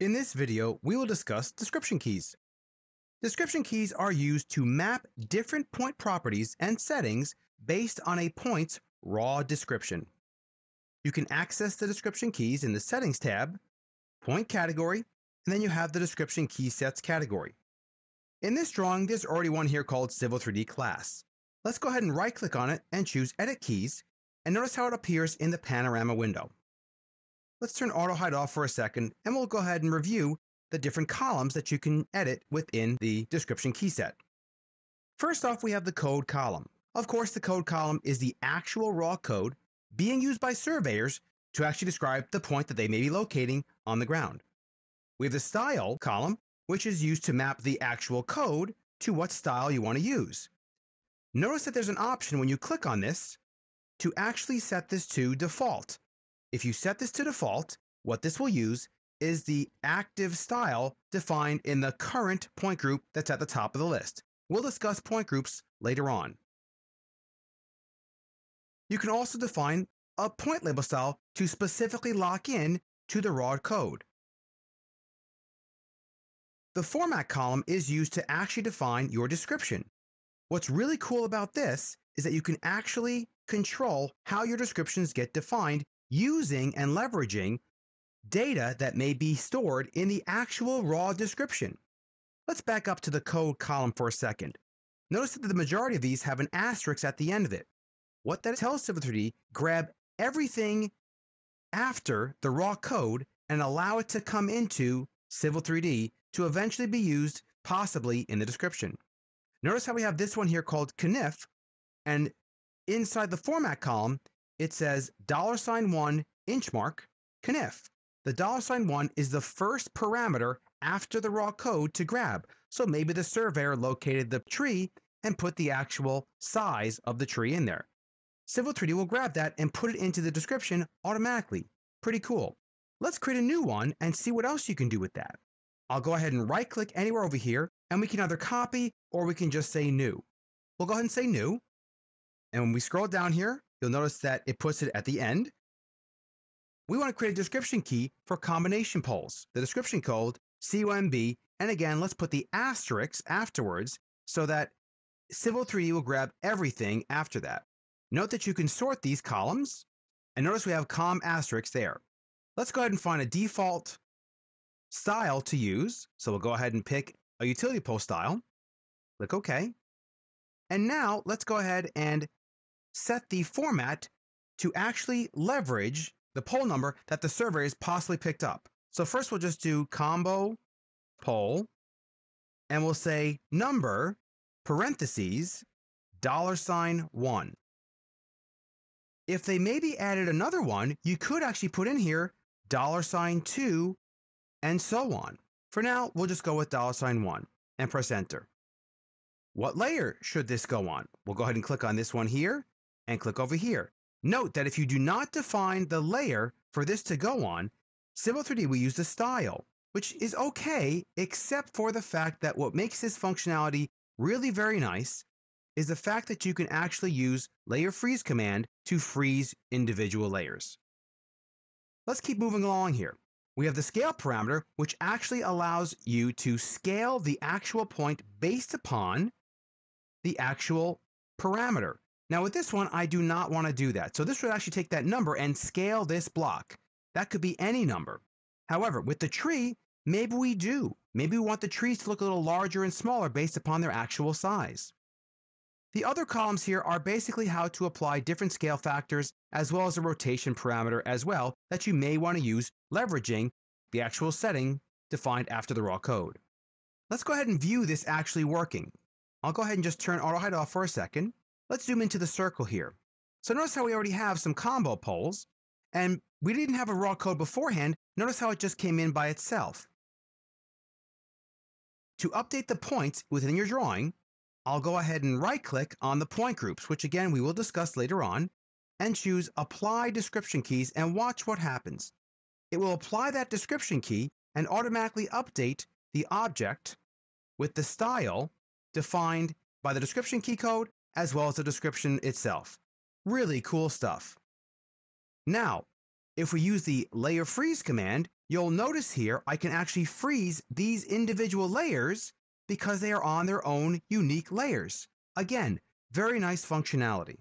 In this video, we will discuss description keys. Description keys are used to map different point properties and settings based on a point's raw description. You can access the description keys in the Settings tab, Point Category, and then you have the Description Key Sets category. In this drawing, there's already one here called Civil 3D Class. Let's go ahead and right-click on it and choose Edit Keys, and notice how it appears in the panorama window. Let's turn Auto Hide off for a second, and we'll go ahead and review the different columns that you can edit within the description key set. First off, we have the code column. Of course, the code column is the actual raw code being used by surveyors to actually describe the point that they may be locating on the ground. We have the style column, which is used to map the actual code to what style you want to use. Notice that there's an option when you click on this to actually set this to default. If you set this to default, what this will use is the active style defined in the current point group that's at the top of the list. We'll discuss point groups later on. You can also define a point label style to specifically lock in to the raw code. The format column is used to actually define your description. What's really cool about this is that you can actually control how your descriptions get defined using and leveraging data that may be stored in the actual raw description. Let's back up to the code column for a second. Notice that the majority of these have an asterisk at the end of it. What that tells Civil 3D, grab everything after the raw code and allow it to come into Civil 3D to eventually be used possibly in the description. Notice how we have this one here called CNIF, and inside the format column, it says dollar sign one inch mark CNIF. The dollar sign one is the first parameter after the raw code to grab. So maybe the surveyor located the tree and put the actual size of the tree in there. Civil 3D will grab that and put it into the description automatically. Pretty cool. Let's create a new one and see what else you can do with that. I'll go ahead and right click anywhere over here and we can either copy or we can just say new. We'll go ahead and say new. And when we scroll down here, you'll notice that it puts it at the end. We want to create a description key for combination poles. The description code, COMB, and again, let's put the asterisk afterwards so that Civil 3D will grab everything after that. Note that you can sort these columns, and notice we have com asterisk there. Let's go ahead and find a default style to use. So we'll go ahead and pick a utility pole style. Click OK. And now let's go ahead and set the format to actually leverage the pole number that the surveyor has possibly picked up. So first we'll just do combo pole and we'll say number parentheses dollar sign one. If they maybe added another one, you could actually put in here dollar sign two and so on. For now, we'll just go with dollar sign one and press enter. What layer should this go on? We'll go ahead and click on this one here and click over here. Note that if you do not define the layer for this to go on, Civil 3D will use the style, which is okay, except for the fact that what makes this functionality really very nice is the fact that you can actually use layer freeze command to freeze individual layers. Let's keep moving along here. We have the scale parameter, which actually allows you to scale the actual point based upon the actual parameter. Now with this one, I do not want to do that. So this would actually take that number and scale this block. That could be any number. However, with the tree, maybe we do. Maybe we want the trees to look a little larger and smaller based upon their actual size. The other columns here are basically how to apply different scale factors as well as a rotation parameter as well that you may want to use leveraging the actual setting defined after the raw code. Let's go ahead and view this actually working. I'll go ahead and just turn auto hide off for a second. Let's zoom into the circle here. So notice how we already have some combo poles and we didn't have a raw code beforehand. Notice how it just came in by itself. To update the points within your drawing, I'll go ahead and right click on the point groups, which again we will discuss later on, and choose Apply Description Keys and watch what happens. It will apply that description key and automatically update the object with the style defined by the description key code as well as the description itself. Really cool stuff. Now, if we use the layer freeze command, You'll notice here I can actually freeze these individual layers because they are on their own unique layers. Again, very nice functionality.